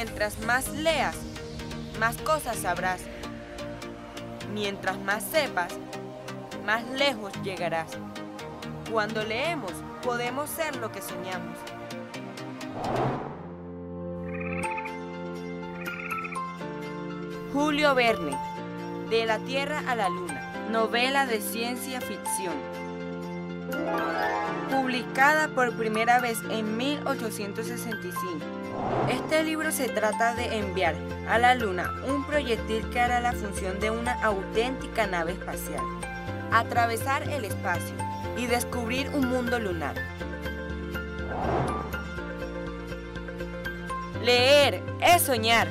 Mientras más leas, más cosas sabrás. Mientras más sepas, más lejos llegarás. Cuando leemos, podemos ser lo que soñamos. Julio Verne, De la Tierra a la Luna, novela de ciencia ficción. Publicada por primera vez en 1865. Este libro se trata de enviar a la Luna un proyectil que hará la función de una auténtica nave espacial, atravesar el espacio y descubrir un mundo lunar. Leer es soñar.